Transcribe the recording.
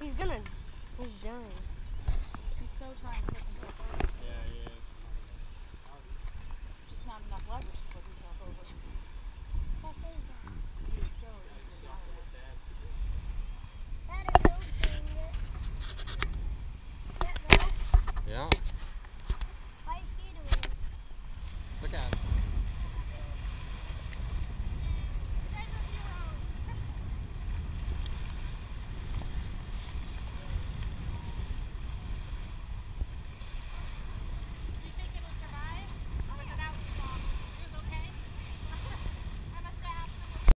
He's gonna. He's dying. He's so trying to put himself over. Yeah, he is. Just not enough leverage to put himself over. He's still yeah.